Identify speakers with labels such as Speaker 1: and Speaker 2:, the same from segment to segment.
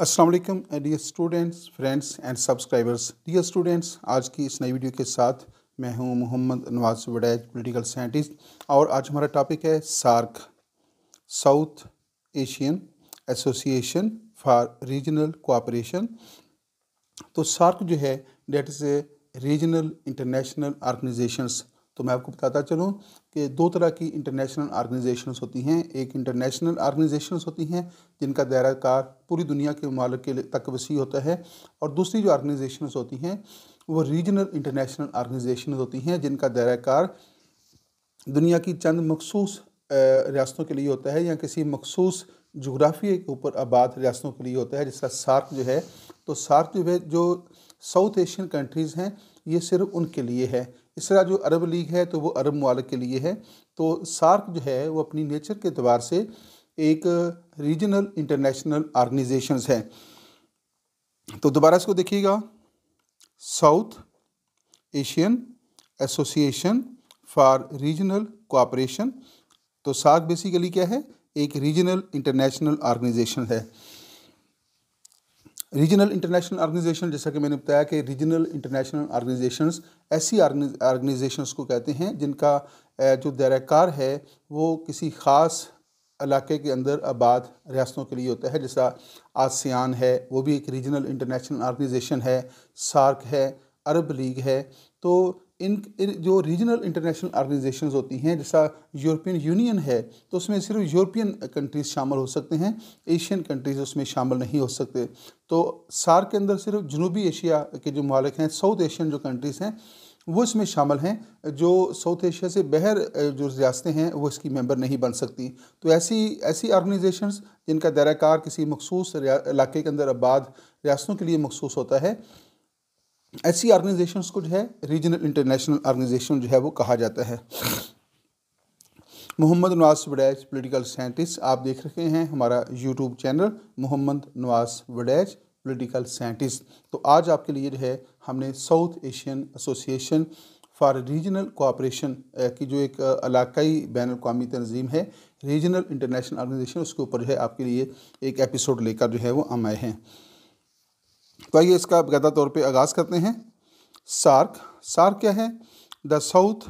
Speaker 1: वालेकुम dear students friends and subscribers dear students आज की इस नई वीडियो के साथ मैं हूँ मोहम्मद नवाज़ वडैज पॉलिटिकल साइंटिस्ट और आज हमारा टॉपिक है SAARC South Asian Association for Regional Cooperation तो सार्क जो है that is a regional international organisations तो मैं आपको बताता चलूँ कि दो तरह की इंटरनेशनल ऑर्गेनाइजेशंस होती हैं। एक इंटरनेशनल ऑर्गेनाइजेशंस होती हैं, जिनका दायरा कार पूरी दुनिया के ममालिक के तक वसी होता है, और दूसरी जो ऑर्गेनाइजेशंस होती हैं, वो रीजनल इंटरनेशनल ऑर्गेनाइजेशन होती हैं, जिनका दायरा कार दुनिया की चंद मखसूस रियासतों के लिए होता है, या किसी मखसूस जोग्राफी के ऊपर आबाद रियासतों के लिए होता है, जिसका सार्क जो है तो सार्क जो है, जो साउथ एशियन कंट्रीज़ हैं, ये सिर्फ़ उनके लिए है। इस तरह जो अरब लीग है तो वो अरब ममालिक के लिए है। तो सार्क जो है, वो अपनी नेचर के अतबार से एक रीजनल इंटरनेशनल ऑर्गेनाइजेशंस है। तो दोबारा इसको देखिएगा। South Asian Association for Regional Cooperation. तो सार्क बेसिकली क्या है? एक रीजनल इंटरनेशनल ऑर्गेनाइजेशन है। रीजनल इंटरनेशनल ऑर्गेनाइजेशन जैसा कि मैंने बताया कि रीजनल इंटरनेशनल ऑर्गेनाइजेशंस ऐसी ऑर्गेनाइजेशंस को कहते हैं जिनका जो दायराकार है, वो किसी ख़ास इलाके के अंदर आबाद रियासतों के लिए होता है, जैसा आसियान है, वो भी एक रीजनल इंटरनेशनल ऑर्गेनाइजेशन है, सार्क है, अरब लीग है। तो इन, जो रीजनल इंटरनेशनल ऑर्गेनाइजेशंस होती हैं जैसा यूरोपियन यूनियन है तो उसमें सिर्फ़ यूरोपियन कंट्रीज़ शामिल हो सकते हैं एशियन कंट्रीज़ उसमें शामिल नहीं हो सकते। तो सार के अंदर सिर्फ़ जनूबी एशिया के जो मालिक हैं साउथ एशियन जो कंट्रीज़ हैं वो इसमें शामिल हैं जो साउथ एशिया से बहर जो रियासतें हैं वो इसकी मेंबर नहीं बन सकती। तो ऐसी ऐसी ऑर्गेनाइजेशंस जिनका दायरा कार किसी मखसूस इलाके के अंदर आबाद रियासतों के लिए मखसूस होता है ऐसी ऑर्गेनाइजेशंस को जो है रीजनल इंटरनेशनल ऑर्गेनाइजेशन जो है, वो कहा जाता है। मोहम्मद नवाज़ वडैज पॉलिटिकल साइंटिस्ट आप देख रहे हैं हमारा YouTube channel Mohammad Nawaz Wadaich political scientist तो आज आपके लिए जो है, हमने South Asian Association for Regional Cooperation की जो एक इलाकई बैन अवी तंजीम है रीजनल इंटरनेशनल ऑर्गेनाइजेशन उसके ऊपर जो है आपके लिए एक एपिसोड लेकर जो है, वो हम आए हैं। तो आइए इसका बकायदा तौर पे आगाज़ करते हैं। सार्क सार्क क्या है? The South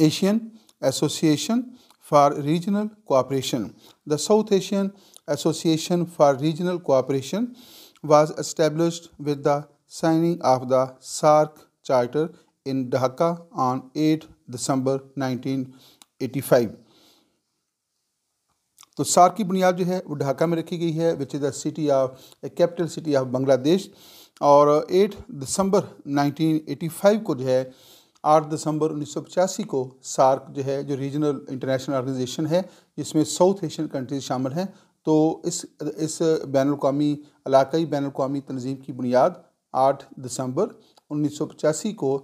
Speaker 1: Asian Association for Regional Cooperation. The South Asian Association for Regional Cooperation was established with the signing of the SAARC charter in Dhaka on 8 December 1985 तो सार की बुनियाद जो है, वो ढाका में रखी गई है which is the city of capital city of Bangladesh और 8 दिसंबर 1985 को जो है 8 दिसंबर उन्नीस सौ पचासी को सार्क जो है, जो रीजनल इंटरनेशनल ऑर्गेनाइजेशन है, जिसमें साउथ एशियन कंट्रीज़ शामिल हैं तो इस इस बैन अवी इलाकई बैन अवी तनजीम की बुनियाद 8 दिसंबर उन्नीस सौ पचासी को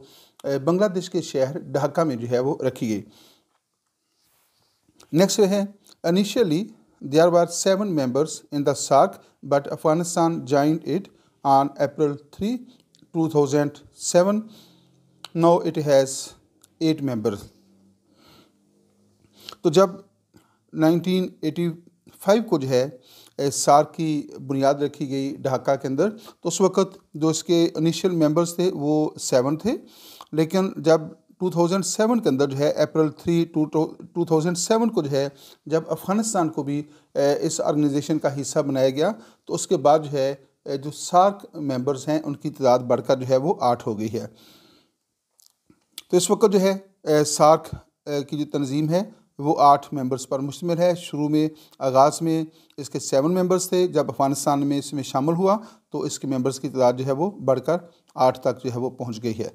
Speaker 1: बांग्लादेश के शहर ढाका में जो है, वो रखी गई। नेक्स्ट है Initially, there were seven members in the SARC, but Afghanistan joined it on April 3, 2007. Now it has eight members. तो जब 1985 को जो है सार्क की बुनियाद रखी गई ढाका के अंदर तो उस वक़्त जो इसके इनिशियल मेंबर्स थे वो सेवन थे लेकिन जब 2007 के अंदर जो है, April three two two thousand seven को जो है, जब अफ़गानिस्तान को भी इस ऑर्गेनाइजेशन का हिस्सा बनाया गया तो उसके बाद जो है जो सार्क मेंबर्स हैं, उनकी तादाद बढ़कर जो है, वो आठ हो गई है। तो इस वक्त जो है सार्क की जो तंजीम है, वो आठ मेंबर्स पर मुश्तमिल है। शुरू में आगाज़ में इसके सेवन मेंबर्स थे, जब अफ़गानिस्तान में इसमें शामिल हुआ तो इसके मेंबर्स की तादाद जो है, वो बढ़कर आठ तक जो है, वो पहुँच गई है।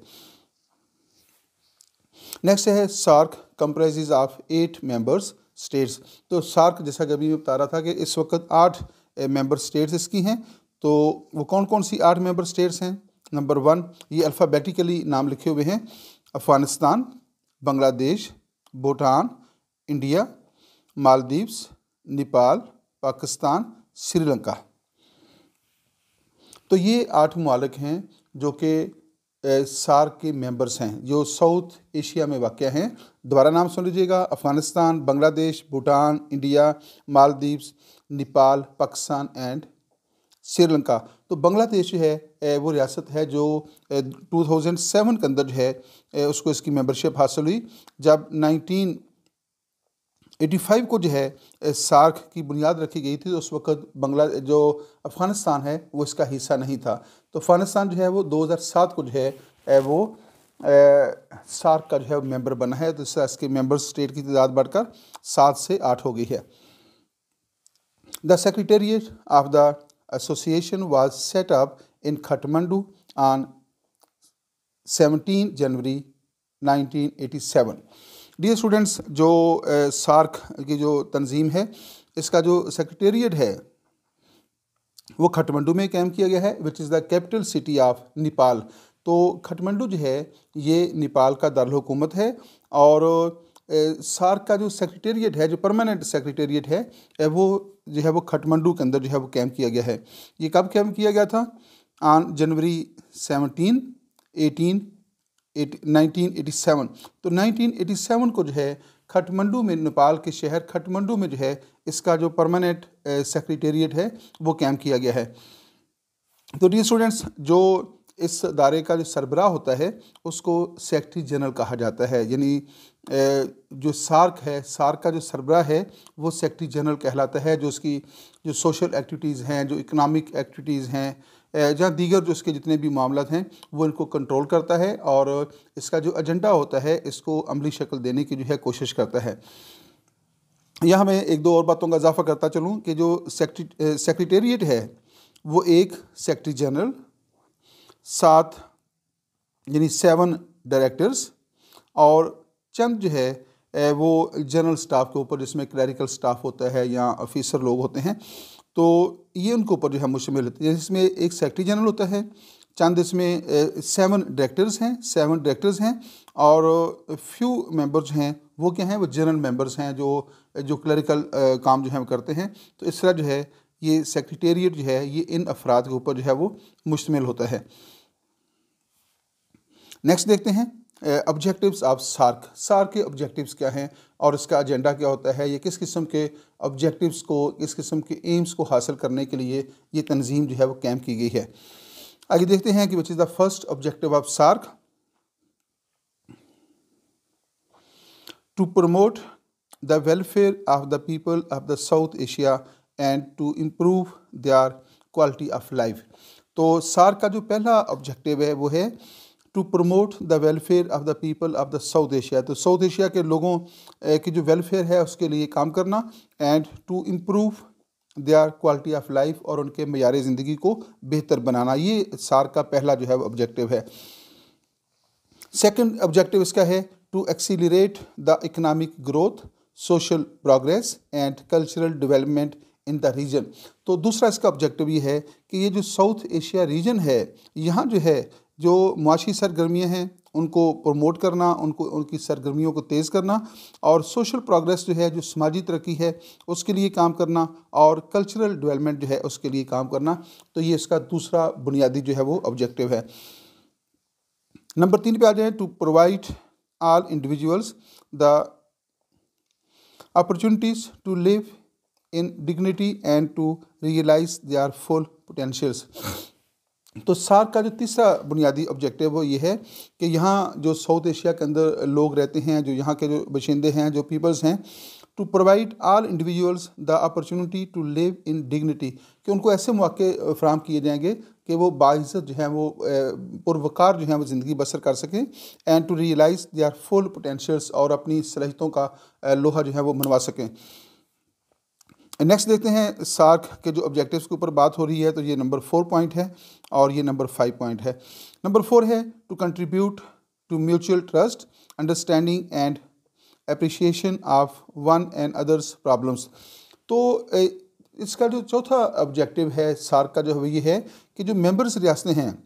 Speaker 1: नेक्स्ट है SAARC comprise of eight members states तो सार्क जैसा कि अभी मैं बता रहा था कि इस वक्त आठ मेंबर स्टेट्स इसकी हैं तो वो कौन कौन सी आठ मेंबर स्टेट्स हैं? नंबर वन ये अल्फ़ाबेटिकली नाम लिखे हुए हैं, अफ़गानिस्तान, बांग्लादेश, भूटान, इंडिया, मालदीव्स, नेपाल, पाकिस्तान, श्रीलंका। तो ये आठ ममालिक हैं जो कि सार्क के मेंबर्स हैं, जो साउथ एशिया में वाक़ हैं। दोबारा नाम सुन लीजिएगा। Afghanistan, Bangladesh, Bhutan, India, Maldives, Nepal, Pakistan and Sri Lanka. तो बांग्लादेश जो है वो रियासत है जो 2007 के अंदर जो है उसको इसकी मेंबरशिप हासिल हुई, जब 1985 को जो है सार्क की बुनियाद रखी गई थी तो उस वक्त बंगला, जो अफ़गानिस्तान है, वो इसका हिस्सा नहीं था। तो अफ़गानिस्तान जो है, वो 2007 को जो है वो सार्क का जो है, मेंबर बना है। तो इसके मेंबर स्टेट की तादाद बढ़कर सात से आठ हो गई है। The secretariat of the association was set up in Kathmandu on 17 January 1987 dear students जो सार्क की जो तंजीम है, इसका जो सेक्रेटेरिएट है, वो खटमंडू में कैम किया गया है which is the capital city of Nepal तो खटमंडू जो है, ये नेपाल का दारकूमत है, और सार्क का जो सेक्रेटेरिएट है, जो परमानेंट सेक्रेटेरिएट है वो जो है, वो खटमंडू के अंदर जो है, वो कैंप किया गया है। ये कब कैंप किया गया था? On January seventeen eighteen nineteen eighty seven. तो नाइनटीन एटी सेवन को जो है, खटमंडू में, नेपाल के शहर खटमंडू में जो है, इसका जो परमानेंट सेक्रेटेरिएट है, वो कैंप किया गया है। तो डी स्टूडेंट्स जो इस दायरे का जो सरबराह होता है, उसको सेक्रेटरी जनरल कहा जाता है। यानी जो सार्क है, सार्क का जो सरबराह है, वो सेक्रेटरी जनरल कहलाता है, जो उसकी जो सोशल एक्टिविटीज़ हैं, जो इकनॉमिक एक्टिविटीज़ हैं जहाँ दीगर जो इसके जितने भी मामला हैं, वो इनको कंट्रोल करता है और इसका जो एजेंडा होता है, इसको अमली शक्ल देने की जो है कोशिश करता है। यहाँ मैं एक दो और बातों का इजाफा करता चलूँ कि जो सेक्रेटेरिएट है, वो एक सेक्रेटरी जनरल सात, यानी सेवन डायरेक्टर्स और चंद जो है वो जनरल स्टाफ के ऊपर जिसमें क्लरिकल स्टाफ होता है या ऑफिसर लोग होते हैं तो ये उनके ऊपर जो है मुश्तमिल इसमें एक सेक्रेटरी जनरल होता है, चंद इसमें सेवन डायरेक्टर्स हैं सेवन डायरेक्टर्स हैं और फ्यू मेंबर्स हैं। वो क्या हैं? वो जनरल मेंबर्स हैं जो जो क्लरिकल काम जो है करते हैं। तो इस तरह जो है ये सेक्रेटेरिएट जो है, ये इन अफराद के ऊपर जो है वो मुश्तमिल होता है। नेक्स्ट देखते हैं। ऑब्जेक्टिव्स ऑफ़ सार्क सार्क के ऑब्जेक्टिव्स क्या हैं? और इसका एजेंडा क्या होता है? ये किस किस्म के ऑब्जेक्टिव्स को, किस किस्म के एम्स को हासिल करने के लिए ये तंजीम जो है वो कैम्प की गई है। आगे देखते हैं कि which is the first objective of SAARC to promote the welfare of the people of the South Asia and to improve their quality of life तो सार्क का जो पहला ऑब्जेक्टिव है वो है to promote the welfare of the people of the South Asia तो south Asia के लोगों की जो वेलफेयर है, उसके लिए काम करना and to improve their quality of life और उनके मैार ज़िंदगी को बेहतर बनाना, ये सार का पहला जो है ऑब्जेक्टिव है। सेकेंड ऑब्जेक्टिव इसका है to accelerate the economic growth social progress and cultural development in the region तो दूसरा इसका ऑब्जेक्टिव ये है कि ये जो साउथ एशिया रीजन है, यहाँ जो है जो मुआशी सरगर्मियाँ हैं, उनको प्रमोट करना, उनको, उनकी सरगर्मियों को तेज़ करना और सोशल प्रोग्रेस जो है, जो समाजी तरक्की है, उसके लिए काम करना और कल्चरल डेवलपमेंट जो है, उसके लिए काम करना। तो ये इसका दूसरा बुनियादी जो है, वो ऑब्जेक्टिव है। नंबर तीन पे आ जाए to provide all individuals the opportunities to live in dignity and to realise our full potentials तो सार्क का जो तीसरा बुनियादी ऑब्जेक्टिव वो ये है कि यहाँ जो साउथ एशिया के अंदर लोग रहते हैं, जो यहाँ के जो बशिंदे हैं, जो पीपल्स हैं to provide all individuals the opportunity to live in dignity कि उनको ऐसे मौके फ्राहम किए जाएँगे कि वो बाइज़त जो है, वो पुरवकार जो है, वो ज़िंदगी बसर कर सकें and to realise their full potentials और अपनी सलाहितों का लोहा जो है, वो मनवा सकें। नेक्स्ट देखते हैं सार्क के जो ऑब्जेक्टिव्स के ऊपर बात हो रही है तो ये नंबर फोर पॉइंट है और ये नंबर फाइव पॉइंट है। नंबर फोर है to contribute to mutual trust understanding and appreciation of one and others problems तो इसका जो चौथा ऑब्जेक्टिव है सार्क का जो है ये है कि जो मेंबर्स रियासतें हैं,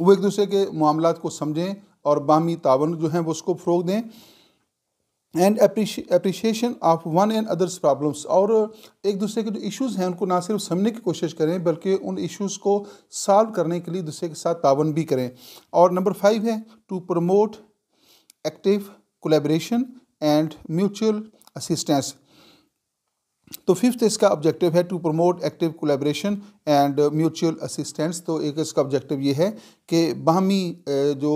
Speaker 1: वो एक दूसरे के मामला को समझें और बामी तावन जो हैं वो उसको फ़रोग दें। And appreciation of one and others problems और एक दूसरे के जो इश्यूज़ हैं, उनको ना सिर्फ़ समझने की कोशिश करें, बल्कि उन इश्यूज़ को सॉल्व करने के लिए दूसरे के साथ तावन भी करें। और नंबर फाइव है to promote active collaboration and mutual assistance तो फिफ्थ इसका ऑब्जेक्टिव है to promote active collaboration and mutual assistance तो एक इसका ऑब्जेक्टिव ये है कि बाहमी जो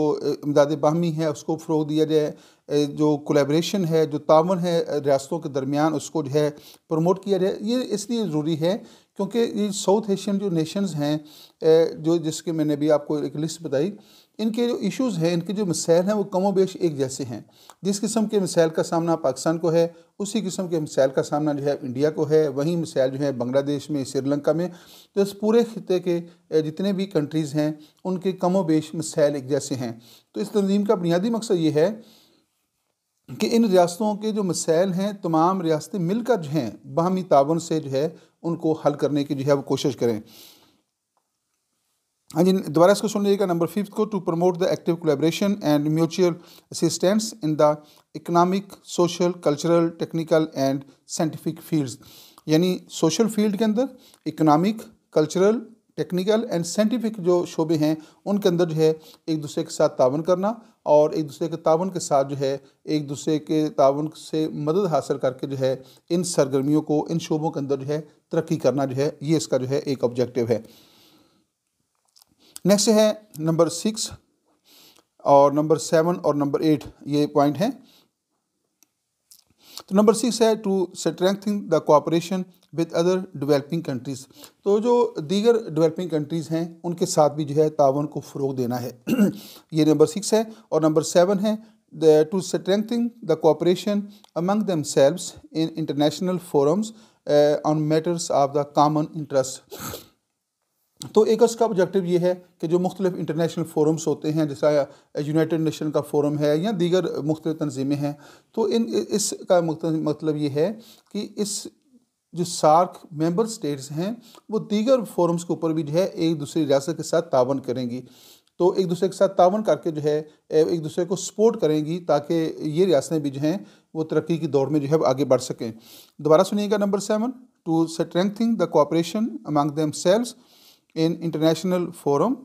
Speaker 1: इमदाद बाहमी है, उसको फ़रोग दिया जाए। जो कोलेब्रेशन है, जो तावन है रियासतों के दरमियान उसको जो है प्रमोट किया जाए, ये इसलिए ज़रूरी है क्योंकि ये साउथ एशियन जो नेशंस हैं जो जिसके मैंने भी आपको एक लिस्ट बताई, इनके जो इश्यूज़ हैं, इनके जो मिसाइल हैं, वो कमो बेश एक जैसे हैं। जिस किस्म के मिसाइल का सामना पाकिस्तान को है, उसी किस्म के मिसाइल का सामना जो है इंडिया को है, वहीं मिसाइल जो है बांग्लादेश में श्रीलंका में तो इस पूरे खत्े के जितने भी कंट्रीज़ हैं, उनके कमो बेश मिसाइल एक जैसे हैं। तो इस तंजीम का बुनियादी मकसद ये है कि इन रियासतों के जो मसाइल हैं, तमाम रियासतें मिलकर जो हैं, बाहमी तावन से जो है, उनको हल करने की जो है, वो कोशिश करें। हाँ जी, दोबारा इसको सुन लीजिएगा नंबर फिफ्थ को to promote the active collaboration and mutual assistance in the economic social cultural technical and scientific fields यानी सोशल फ़ील्ड के अंदर economic cultural technical and scientific जो शोबे हैं, उनके अंदर जो है एक दूसरे के साथ तावन करना और एक दूसरे के तावन के साथ जो है, एक दूसरे के तावन से मदद हासिल करके जो है, इन सरगर्मियों को, इन शोबों के अंदर जो है, तरक्की करना जो है, ये इसका जो है एक ऑब्जेक्टिव है। नेक्स्ट है नंबर सिक्स और नंबर सेवन और नंबर एट ये पॉइंट हैं। तो नंबर सिक्स है to strengthen the cooperation with other developing countries तो जो दीगर डेवलपिंग कंट्रीज़ हैं, उनके साथ भी जो है तावन को फ़रोग देना है। ये नंबर सिक्स है और नंबर सेवन है to strengthen the cooperation among themselves in international forums on matters of the common interest तो एक उसका ऑब्जेक्टिव ये है कि जो मुख्तलिफ़ इंटरनेशनल फोरम्स होते हैं, जैसा यूनाइटेड नेशन का फोरम है या दीगर मुख्तलिफ़ तनजीमें हैं तो इन इसका मतलब ये है कि इस जो सार्क मेंबर स्टेट्स हैं, वो दीगर फोरम्स के ऊपर भी जो है एक दूसरी रियासत के साथ तावन करेंगी। तो एक दूसरे के साथ तावन करके जो है एक दूसरे को सपोर्ट करेंगी ताकि ये रियासतें भी जो हैं, वो तरक्की की दौड़ में जो है आगे बढ़ सकें। दोबारा सुनिएगा number seven to strengthen the cooperation among themselves in international forum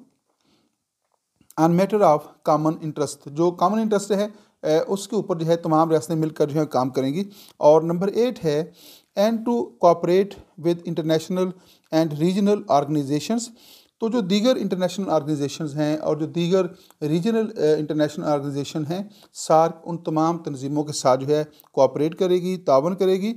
Speaker 1: on matter of common interest जो कॉमन इंटरेस्ट है उसके ऊपर जो है तमाम रियासतें मिलकर जो है काम करेंगी। और नंबर एट है and to cooperate with international and regional organisations तो जो दीगर इंटरनेशनल ऑर्गेनाइजेशंस हैं और जो दीगर रीजनल इंटरनेशनल ऑर्गेनाइजेशन हैं, सार्क उन तमाम तनजीमों के साथ जो है कोऑपरेट करेगी, तावन करेगी,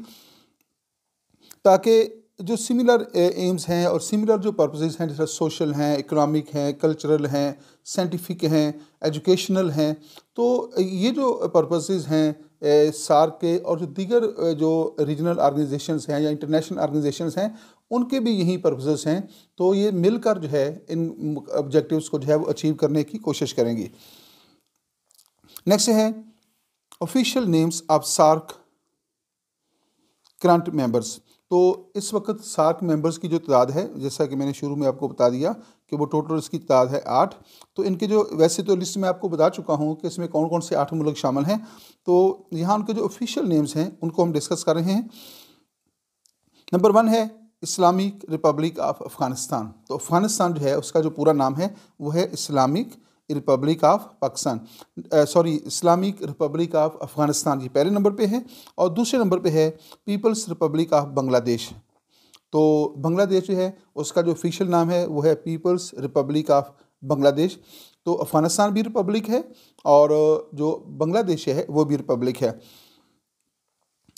Speaker 1: ताकि जो सिमिलर एम्स हैं और सिमिलर जो पर्पसेस हैं, जैसे सोशल हैं इकोनॉमिक हैं कल्चरल हैं साइंटिफिक हैं एजुकेशनल हैं तो ये जो पर्पसेस हैं सार्क के और जो दीगर जो रीजनल ऑर्गेनाइजेशंस हैं या इंटरनेशनल ऑर्गेनाइजेशंस हैं, उनके भी यही पर्पसेस हैं। तो ये मिलकर जो है, इन ऑब्जेक्टिव्स को जो है, वो अचीव करने की कोशिश करेंगी। नेक्स्ट है official names of SAARC current members तो इस वक्त सार्क मेंबर्स की जो तादाद है, जैसा कि मैंने शुरू में आपको बता दिया कि वो टोटल इसकी तादाद है आठ। तो इनके जो, वैसे तो लिस्ट में आपको बता चुका हूँ कि इसमें कौन कौन से आठ मुल्क शामिल हैं। तो यहाँ उनके जो ऑफिशियल नेम्स हैं, उनको हम डिस्कस कर रहे हैं। नंबर वन है इस्लामिक रिपब्लिक ऑफ़ अफ़गानिस्तान तो अफ़गानिस्तान जो है, उसका जो पूरा नाम है, वो है Islamic Republic of Pakistan sorry Islamic Republic of Afghanistan ये पहले नंबर पे है और दूसरे नंबर पे है पीपल्स रिपब्लिक ऑफ़ बांग्लादेश तो बांग्लादेश जो है, उसका जो ऑफिशियल नाम है, वो है पीपल्स रिपब्लिक ऑफ़ बांग्लादेश तो अफ़गानिस्तान भी रिपब्लिक है और जो बांग्लादेश है, वो भी रिपब्लिक है।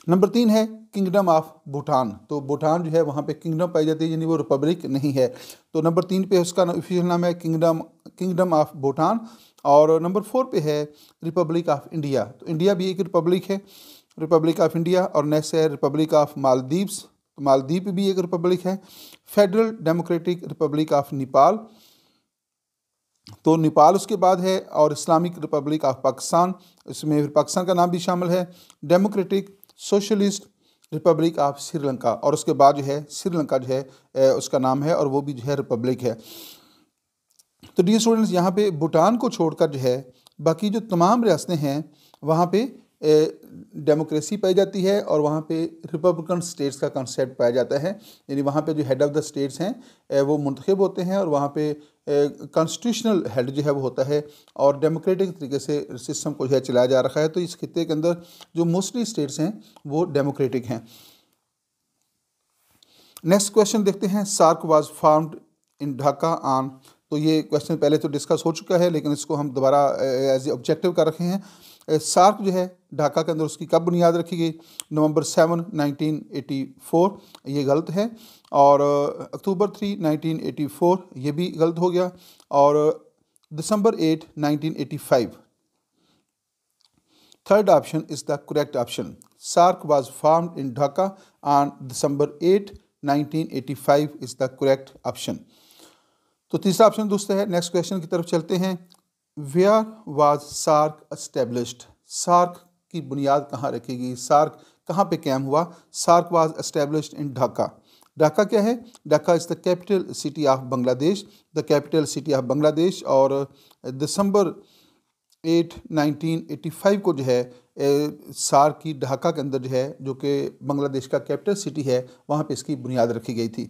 Speaker 1: नंबर तीन है किंगडम ऑफ़ भूटान तो भूटान जो है, वहाँ पे किंगडम पाई जाती है, यानी वो रिपब्लिक नहीं है। तो नंबर तीन पे उसका ऑफिशियल नाम है किंगडम किंगडम ऑफ़ भूटान और नंबर फोर पे है रिपब्लिक ऑफ़ इंडिया तो इंडिया भी एक रिपब्लिक है रिपब्लिक ऑफ़ इंडिया और नेक्स्ट है रिपब्लिक ऑफ़ मालदीव्स मालदीव भी एक रिपब्लिक है। Federal Democratic Republic of Nepal. तो नेपाल उसके बाद है और इस्लामिक रिपब्लिक ऑफ़ पाकिस्तान। इसमें पाकिस्तान का नाम भी शामिल है। Democratic Socialist Republic of Sri Lanka और उसके बाद जो है श्रीलंका जो है उसका नाम है और वो भी जो है रिपब्लिक है। तो डी स्टूडेंट्स यहाँ पे भूटान को छोड़कर जो है बाकी जो तमाम रियासतें हैं, वहाँ पे डेमोक्रेसी पाई जाती है और वहाँ पे रिपब्लिकन स्टेट्स का कंसेप्ट पाया जाता है। यानी वहाँ पे जो हेड ऑफ़ द स्टेट्स हैं वो मुंतखब होते हैं और वहाँ पे कॉन्स्टिट्यूशनल हेड जो है वो होता है और डेमोक्रेटिक तरीके से सिस्टम को जो है चलाया जा रखा है। तो इस खत्े के अंदर जो मोस्टली स्टेट्स हैं, वो डेमोक्रेटिक हैं। नेक्स्ट क्वेश्चन देखते हैं। SAARC was formed in Dhaka on तो ये क्वेश्चन पहले तो डिस्कस हो चुका है, लेकिन इसको हम दोबारा एज ए ऑब्जेक्टिव कर रखे हैं। सार्क जो है ढाका के अंदर उसकी कब बुनियाद रखी गई? November seven, nineteen eighty four, ये गलत है। और October three, nineteen eighty four, ये भी गलत हो गया। और, December eight, nineteen eighty five. Third option is the correct option. SAARC was formed in Dhaka on December eight 1985 is the correct option. तो तीसरा ऑप्शन दोस्त है। नेक्स्ट क्वेश्चन की तरफ़ चलते हैं। Where was SAARC established SAARC की बुनियाद कहाँ रखेगी? सार्क कहाँ पे कैम हुआ? SAARC was established in Dhaka Dhaka क्या है? Dhaka is the capital city of Bangladesh the capital city of Bangladesh और December eight nineteen eighty five को जो है सार की ढाका के अंदर जो है, जो कि बांग्लादेश का कैपिटल सिटी है, वहाँ पे इसकी बुनियाद रखी गई थी।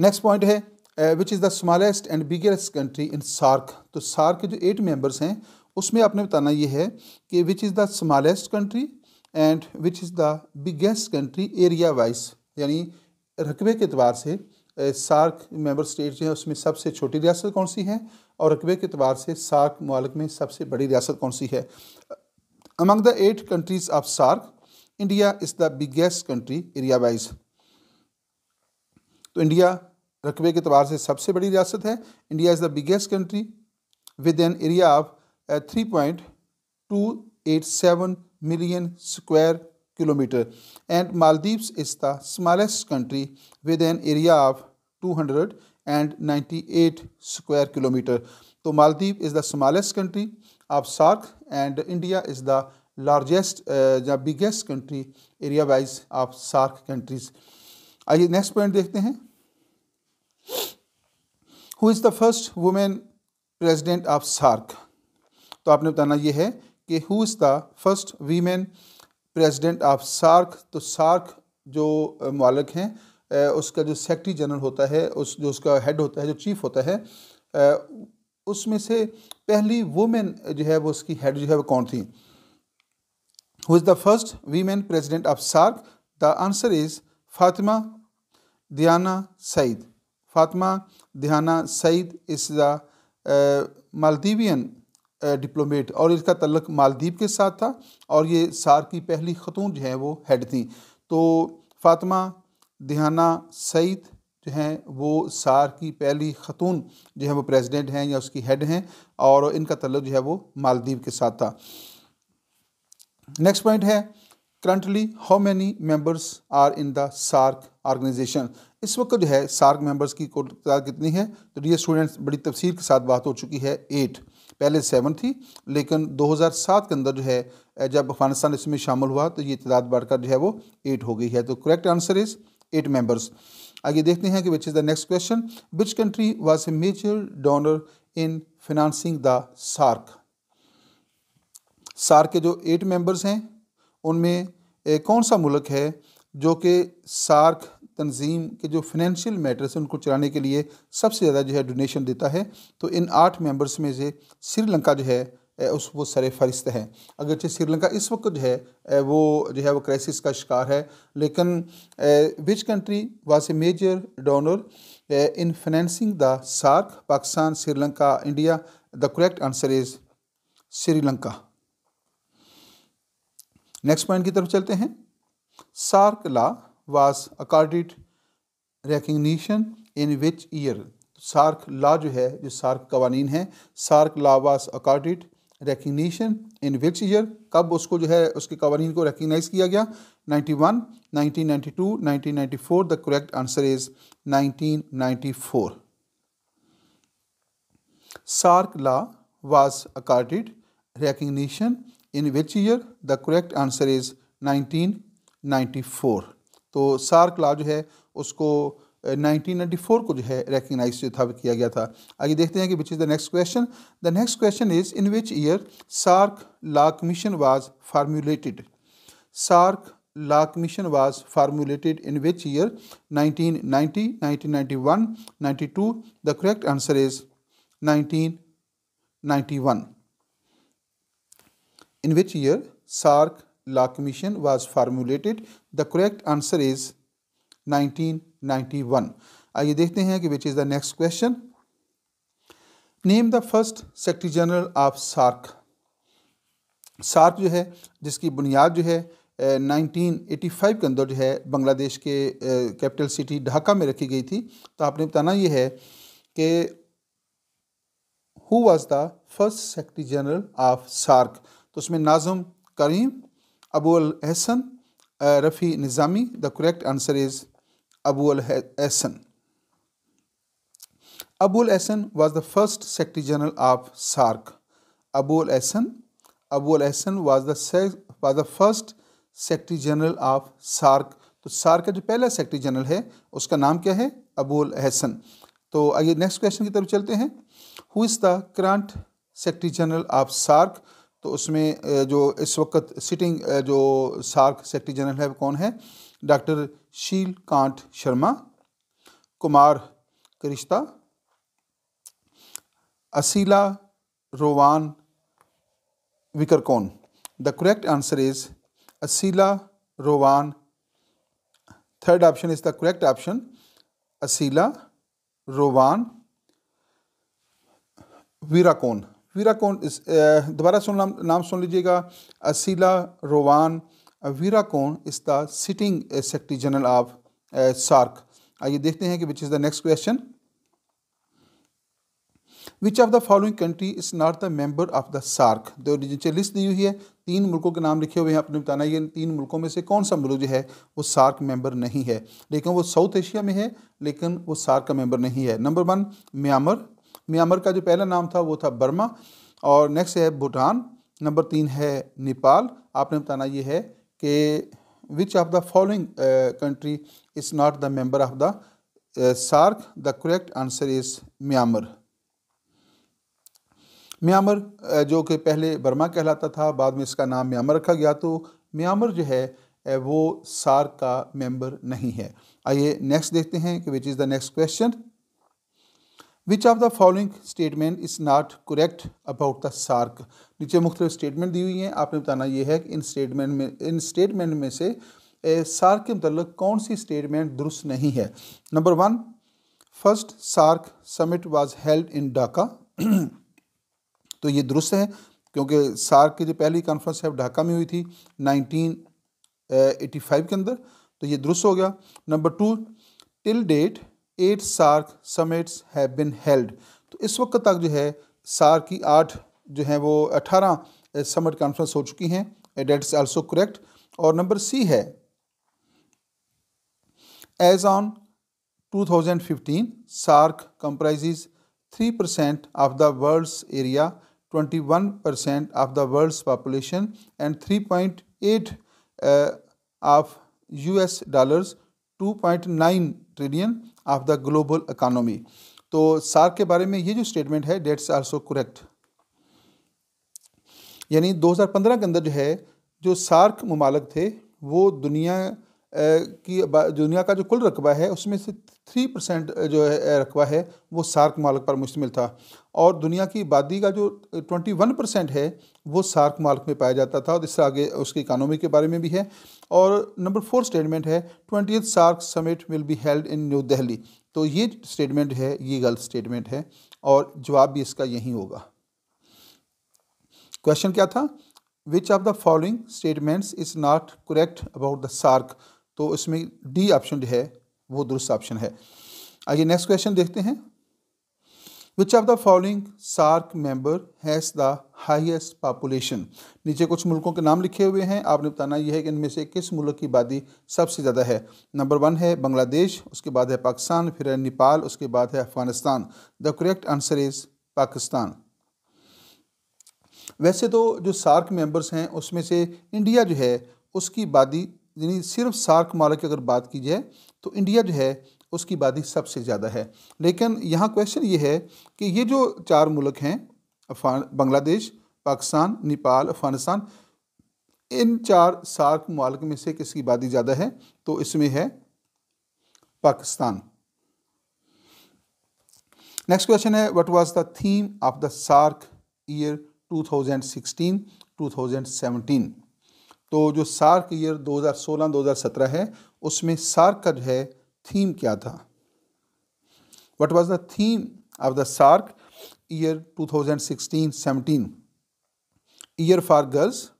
Speaker 1: नेक्स्ट पॉइंट है which is the smallest and biggest country in SAARC तो सार्क के जो एट मेंबर्स हैं, उसमें आपने बताना ये है कि which is the smallest country and which is the biggest country area wise यानी रकबे के अतबार से सार्क मेंबर स्टेट जो है, उसमें सबसे छोटी रियासत कौन सी है और रकबे के अतबार से सार्क मालिक में सबसे बड़ी रियासत कौन सी है? Among the eight countries of SAARC India is the biggest country area wise तो इंडिया रकबे के अतबार से सबसे बड़ी रियासत है। India is the biggest country with an area of three point two eight seven million square kilometre and Maldives is the smallest country with an area of two hundred and ninety eight square kilometre तो Maldive is the smallest country of SAARC and India is the largest या biggest country area wise of SAARC countries आइए next point देखते हैं। Who is the first women president of SAARC तो आपने बताना ये है कि who is the first women president of SAARC तो सार्क जो मालिक हैं उसका जो सेक्रेटरी जनरल होता है, उस, जो उसका हेड होता है, जो चीफ होता है उसमें से पहली वुमेन जो है, वो उसकी हेड जो है, वो कौन थी? Who is the first women president of SAARC the answer is Fathimath Dhiyana Saeed Fathimath Dhiyana Saeed the Maldivian diplomat. और इसका तल्लक मालदीव के साथ था और ये सार की पहली खतून जो है वो हेड थी। तो फातिमा, दिहाना, सईद जो हैं वो सार की पहली ख़तून जो है वो प्रेसिडेंट हैं या उसकी हेड हैं और इनका तल्लुक जो है वो मालदीव के साथ था। नेक्स्ट पॉइंट है currently how many members are in the SAARC organisation इस वक्त जो है सार्क मेंबर्स की तादाद कितनी है? तो डियर स्टूडेंट्स बड़ी तफसील के साथ बात हो चुकी है एट पहले सेवन थी, लेकिन 2007 के अंदर जो है, जब अफ़गानिस्तान इसमें शामिल हुआ तो ये तादाद बढ़कर जो है वो एट हो गई है। तो correct answer is eight members आगे देखते हैं कि which is the next question which country was a major donor in financing the SAARC SAARC के जो एट मेंबर्स हैं उनमें कौन सा मुल्क है जो कि सार्क तंजीम के जो फिनेंशियल मैटर्स हैं, उनको चलाने के लिए सबसे ज़्यादा जो है डोनेशन देता है तो इन आठ मेंबर्स में से श्रीलंका जो है उस, वो सर फहरिस्त है। अगरचे श्रीलंका इस वक्त जो है वो जो है, वो क्राइसिस का शिकार है, लेकिन which country was a major donor in financing the SAARC? Pakistan, Sri Lanka, India? The correct answer is Sri Lanka. Next point की तरफ़ चलते हैं. SAARC law was accorded recognition in which year SAARC law जो है जो SAARC कवानीन है SAARC law was accorded recognition in which year कब उसको जो है उसके कवानीन को रिकगनाइज किया गया? 91, 1992, 1994 the correct answer is 1994 SAARC law was accorded recognition in which year the correct answer is 1994 तो सार्क लॉ जो है, उसको 1994 को जो है रिकगनाइज था किया गया था। आगे देखते हैं कि which is the next question the next question is in which year SAARC law commission was formulated SAARC law commission was formulated in which year? 1990 1991 92 the correct answer is 1991 in which year sarc law commission was formulated? The correct answer is 1991 आइए देखते हैं कि which is the next question name the first secretary general of SAARC SAARC जो है, जिसकी बुनियाद जो है 1985 के अंदर जो है, बांग्लादेश के कैपिटल सिटी ढाका में रखी गई थी। तो आपने बताना ये है कि who was the first secretary general of SAARC तो उसमें Nazam, Karim, Abu Hasan Rafi Nizami, the correct answer is Abu Hasan Abul Hasan was the first secretary general of SAARC. Abul Hasan Abul Hasan was the was the first secretary general of SAARC. तो SAARC का जो पहला secretary general है, उसका नाम क्या है? अबुल हसन तो आइए नेक्स्ट क्वेश्चन की तरफ़ चलते हैं। Who is the current secretary general of SAARC? तो उसमें जो इस वक्त सिटिंग जो सार्क सेक्रेटरी जनरल है कौन है? Doctor Sheel Kant Sharma Kumar Karishta, Esala Ruwan Weerakoon? The correct answer is Esala Ruwan. Third option is the correct option Esala Ruwan Weerakoon. Weerakoon दोबारा सुन नाम, नाम सुन लीजिएगा। Esala Ruwan Weerakoon is the sitting secretary general of SAARC आइए देखते हैं कि which is the next question which of the following country is not the member of the SAARC तो नीचे लिस्ट दी हुई है। तीन मुल्कों के नाम लिखे हुए हैं आपने बताना ये तीन मुल्कों में से कौन सा मुल्क जो है वो सार्क मेंबर नहीं है। लेकिन वो साउथ एशिया में है लेकिन वो सार्क का मेंबर नहीं है। नंबर वन म्यांमार म्यांमार का जो पहला नाम था वो था बर्मा और नेक्स्ट है भूटान नंबर तीन है नेपाल। आपने बताना ये है कि which of the following country is not the member of the SAARC the correct answer is Myanmar. Myanmar uh, जो कि पहले बर्मा कहलाता था बाद में इसका नाम म्यांमार रखा गया। तो म्यांमार जो है uh, वो सार्क का मेंबर नहीं है। आइए नेक्स्ट देखते हैं कि which is the next question which of the following statement is not correct about the SAARC नीचे मुख्तलिफ़ स्टेटमेंट दी हुई हैं। आपने बताना यह है कि इन स्टेटमेंट में इन स्टेटमेंट में से सार्क के मतलब कौन सी स्टेटमेंट दुरुस्त नहीं है? Number one first SAARC summit was held in Dhaka तो ये दुरुस्त है, क्योंकि सार्क की जो पहली कॉन्फ्रेंस है ढाका में हुई थी 1985 के अंदर। तो ये दुरुस्त हो गया। Number two till date eight SAARC summits have been held तो इस वक्त तक जो है सार्क की आठ जो हैं वो अठारह समिट कॉन्फ्रेंस हो चुकी हैं। डेट इज़ आल्सो करेक्ट और नंबर सी है। As on 2015 SAARC comprises three percent of the world's area 21 percent of the world's population and 3.8 uh, of US dollars 2.9 trillion of the global economy तो SAARC के बारे में ये जो statement है dates also correct यानी 2015 के अंदर जो है, जो सार्क ममालक थे, वो दुनिया की दुनिया का जो कुल रकबा है, उसमें से थ्री परसेंट जो है रकबा है, वो सार्क मालक पर मुश्तमिल था। और दुनिया की आबादी का जो ट्वेंटी वन परसेंट है वो सार्क मार्क में पाया जाता था और इससे आगे उसकी इकानमी के बारे में भी है। और नंबर फोर स्टेटमेंट है twenty SAARC summit will be held in New Delhi तो ये स्टेटमेंट है, ये गलत स्टेटमेंट है और जवाब भी इसका यही होगा। क्वेश्चन क्या था? Which of the following statements is not correct about the SAARC? तो इसमें डी ऑप्शन है, वो दुरुस्त ऑप्शन है। आइए नेक्स्ट क्वेश्चन देखते हैं। Which of the following SAARC member has the highest population नीचे कुछ मुल्कों के नाम लिखे हुए हैं। आपने बताना यह है कि इनमें से किस मुल्क की आबादी सबसे ज़्यादा है? नंबर वन है बांग्लादेश, उसके बाद है पाकिस्तान, फिर है नेपाल, उसके बाद है Afghanistan. The correct answer is Pakistan. वैसे तो जो सार्क मेंबर्स हैं, उसमें से इंडिया जो है, उसकी आबादी, यानी सिर्फ़ सार्क मालिक की अगर बात की जाए तो इंडिया जो है उसकी आबादी सबसे ज़्यादा है। लेकिन यहाँ क्वेश्चन ये है कि ये जो चार मुल्क हैं बांग्लादेश, पाकिस्तान, नेपाल, अफ़गानिस्तान, इन चार सार्क मालिक में से किसकी आबादी ज़्यादा है? तो इसमें है पाकिस्तान। नेक्स्ट क्वेश्चन है what was the theme of the SAARC year 2016 2017 तो जो सार्क ईयर 2016-2017 है, उसमें सार्क का जो है थीम क्या था? What was the theme of the SAARC year 2016-17 year for girls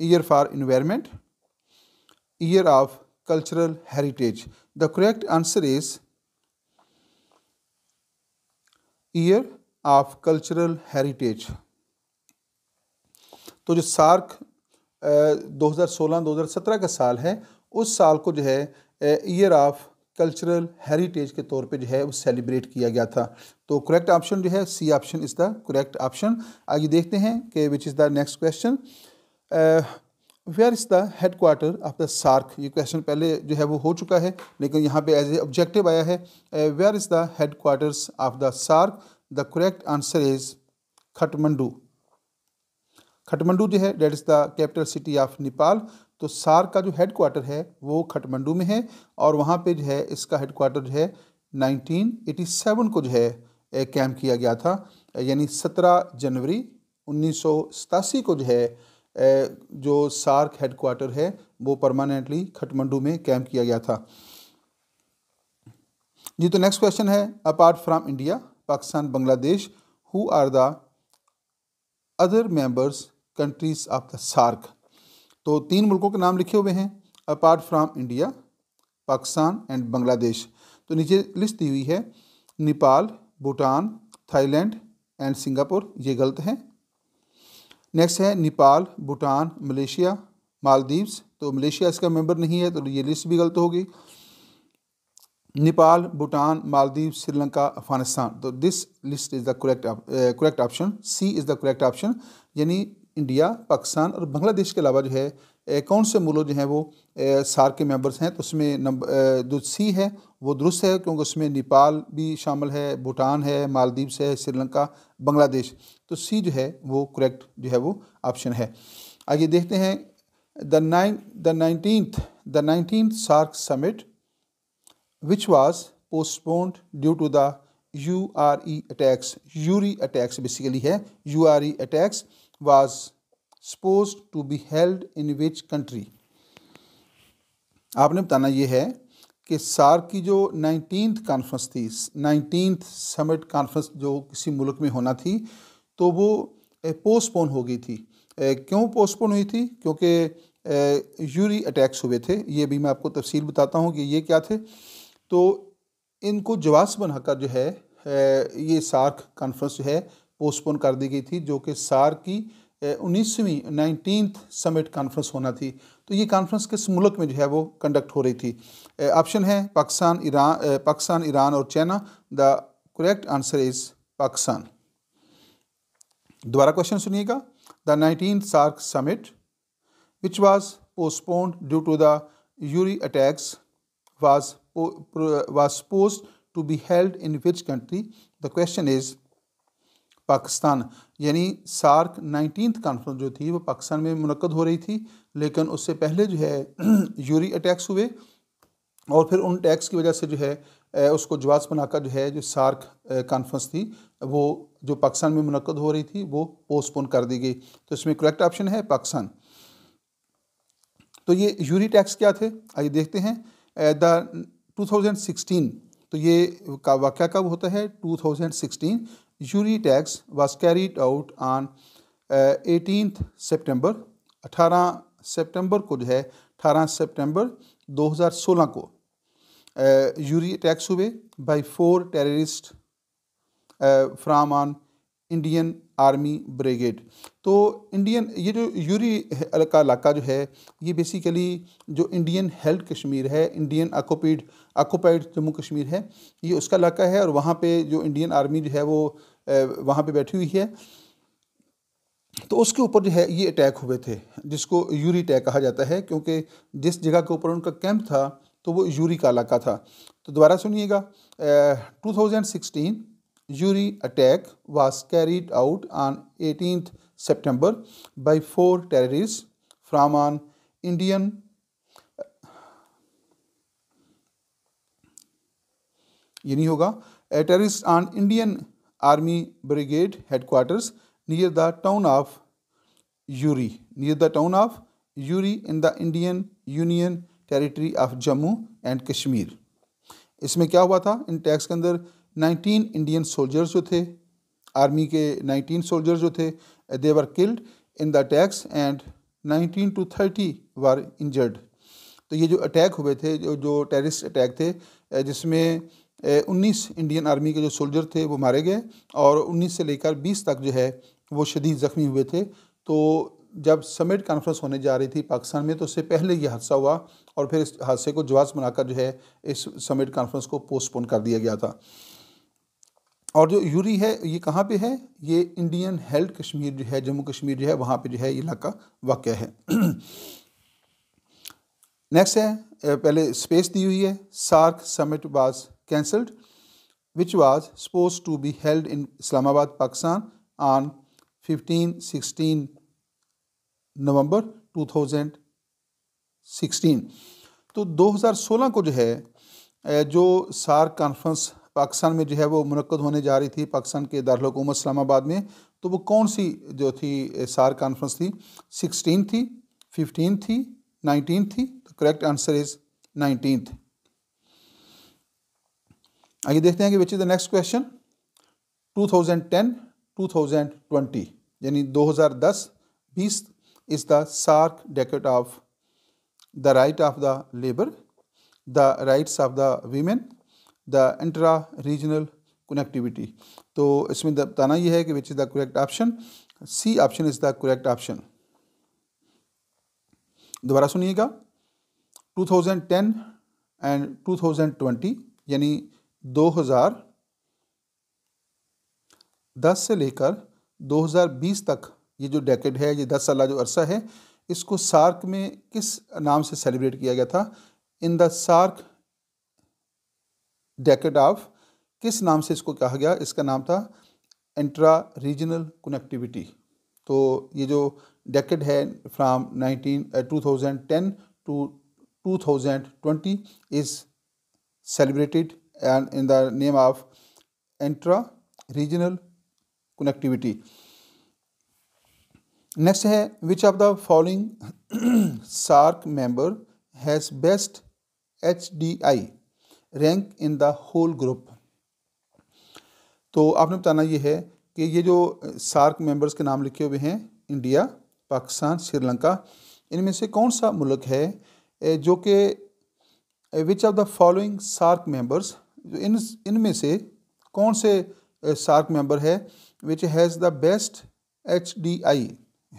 Speaker 1: year for environment year of cultural heritage. The correct answer is year of cultural heritage. तो जो सार्क 2016-2017 का साल है, उस साल को जो है ईयर ऑफ़ कल्चरल हेरिटेज के तौर पे जो है वो सेलिब्रेट किया गया था। तो करेक्ट ऑप्शन जो है C option is the correct option आगे देखते हैं कि which is the next question where is the headquarter of the SAARC ये क्वेश्चन पहले जो है वो हो चुका है, लेकिन यहाँ पे एज ए ऑब्जेक्टिव आया है। Where is the headquarters of the SAARC the correct answer is Kathmandu Kathmandu जो है that is the capital city of Nepal तो सार का जो हेड क्वार्टर है, वो खटमंडू में है और वहाँ पे जो है, इसका हेड क्वार्टर जो है 1987 को जो है कैम्प किया गया था। यानी 17 जनवरी उन्नीस सौ सतासी को जो है जो सार्क हेड क्वार्टर है, वो परमानेंटली खटमंडू में कैम्प किया गया था। जी तो नेक्स्ट क्वेश्चन है apart from India Pakistan Bangladesh who are the other members countries of the SAARC तो तीन मुल्कों के नाम लिखे हुए हैं apart from India Pakistan and Bangladesh तो नीचे लिस्ट दी हुई है Nepal Bhutan Thailand and Singapore ये गलत है। नेक्स्ट है नेपाल भूटान मलेशिया मालदीव्स तो मलेशिया इसका मेंबर नहीं है तो ये लिस्ट भी गलत होगी। नेपाल भूटान मालदीव श्रीलंका अफ़गानिस्तान तो this list is the correct correct option C is the correct option यानी इंडिया, पाकिस्तान और बांग्लादेश के अलावा जो है कौन से मुल्क जो हैं वो सार के मेंबर्स हैं? तो उसमें नंबर जो सी है, वो दुरुस्त है, क्योंकि उसमें नेपाल भी शामिल है, भूटान है, मालदीव्स है, श्रीलंका, बांग्लादेश। तो सी जो है, वो करेक्ट जो है वो ऑप्शन है। आगे देखते हैं the nine the nineteen the nineteen SAARC summit which was postponed due to the U R E attacks Uri attacks basically है U R E attacks was supposed to be held in which country? आपने बताना ये है कि सार की जो nineteen conference थी नाइनटीन समिट कॉन्फ्रेंस जो किसी मुल्क में होना थी तो वो पोस्टपोन हो गई थी। क्यों पोस्टपोन हुई थी? क्योंकि यूरी अटैक्स हुए थे। ये भी मैं आपको तफसील बताता हूँ कि ये क्या थे। तो इनको जवास बनाकर जो है ये सार्क कॉन्फ्रेंस जो है पोस्टपोन कर दी गई थी, जो कि सार की उन्नीसवीं नाइनटीन समिट कॉन्फ्रेंस होना थी। तो ये कॉन्फ्रेंस किस मुल्क में जो है वो कंडक्ट हो रही थी? ऑप्शन है पाकिस्तान ईरान पाकिस्तान, ईरान और China. The correct answer is Pakistan. दोबारा क्वेश्चन सुनिएगा। The nineteen SAARC summit which was postponed due to the Uri attacks was was supposed to be held in which country? The question Pakistan, यानी SAARC nineteen conference जो थी, वो पाकिस्तान में मुनद हो रही थी, लेकिन उससे पहले जो है, यूरी अटैक्स हुए, और फिर उन टैक्स की वजह से जो है उसको जवाब बनाकर जो है, जो सार्क कॉन्फ्रेंस थी, वो जो पाकिस्तान में मुनद हो रही थी, वो पोस्टपोन कर दी गई। तो इसमें करेक्ट ऑप्शन है पाकिस्तान। तो ये यूरी टैक्स क्या थे? आइए देखते हैं। द 2016 तो ये का वाक़ कब होता है? 2016 Uri attacks was carried out on eighteen सितंबर 18 सितंबर को जो है 18 सितंबर 2016 को यूरी अटैक्स हुए by four terrorist from on Indian army brigade तो इंडियन ये जो यूरी का इलाका जो है, ये बेसिकली जो इंडियन हेल्ड कश्मीर है Indian occupied occupied Jammu Kashmir है, ये उसका इलाका है और वहाँ पे जो इंडियन आर्मी जो है वो वहाँ पे बैठी हुई है। तो उसके ऊपर जो है ये अटैक हुए थे, जिसको यूरी अटैक कहा जाता है, क्योंकि जिस जगह के ऊपर उनका कैंप था तो वो यूरी का इलाका था। तो दोबारा सुनिएगा two thousand sixteen Uri attack was carried out on eighteen September by four terrorist from on Indian ये नहीं होगा। A terrorist on Indian army brigade headquarters near the town of Uri near the town of Uri in the Indian union territory of Jammu and Kashmir इसमें क्या हुआ था? इन tax के अंदर 19 Indian soldiers जो थे आर्मी के 19 सोल्जर्स जो थे they were killed in the attacks and 19 to 30 were injured तो ये जो अटैक हुए थे, जो जो टेररिस्ट अटैक थे, जिसमें 19 इंडियन आर्मी के जो सोल्जर थे वो मारे गए और 19 से लेकर 20 तक जो है वो शदीद ज़ख्मी हुए थे। तो जब समिट कॉन्फ्रेंस होने जा रही थी पाकिस्तान में तो उससे पहले ये हादसा हुआ और फिर इस हादसे को जवाब बनाकर जो है इस समिट कॉन्फ्रेंस को पोस्टपोन कर दिया गया था। और जो यूरी है, ये कहाँ पे है? ये इंडियन हेल्थ कश्मीर जो है, जम्मू कश्मीर जो है, वहाँ पे जो है ये इलाका वाक़ है। नेक्स्ट है पहले स्पेस दी हुई है, SAARC summit was which was suppose to be held in Islamabad Pakistan on fifteen sixteen November 2016 तो 2016 को जो है जो सार कॉन्फ्रेंस पाकिस्तान में जो है वो मनद होने जा रही थी, पाकिस्तान के दारकूमत इस्लामाबाद में तो वो कौन सी जो थी सार कॉन्फ्रेंस थी? 16 थी 15 थी 19 थी तो करेक्ट आंसर इज़ नाइनटीन आइए देखते हैं कि which is the next question 2010 2020 यानी 2010 20 is the SAARC decade of the right of the labour the rights of the women the intra regional connectivity तो इसमें बताना यह है कि which is the correct option C option is the correct option दोबारा सुनिएगा। 2010 and 2020 यानी 2000 10 से लेकर 2020 तक ये जो डेकेड है, ये 10 साल जो अरसा है, इसको सार्क में किस नाम से सेलिब्रेट किया गया था? In the SAARC decade of किस नाम से इसको कहा गया? इसका नाम था इंट्रा रीजनल कनेक्टिविटी तो ये जो डेकेड है from 19 2010 to 2020 is celebrated the name of intra regional connectivity next है which of the following SAARC member has best H D I rank in the whole group तो आपने बताना ये है कि ये जो सार्क मेंबर्स के नाम लिखे हुए हैं इंडिया पाकिस्तान श्रीलंका इनमें से कौन सा मुल्क है जो कि which of the following SAARC members इन, इनमें से कौन से सार्क मेंबर है which has the best H D I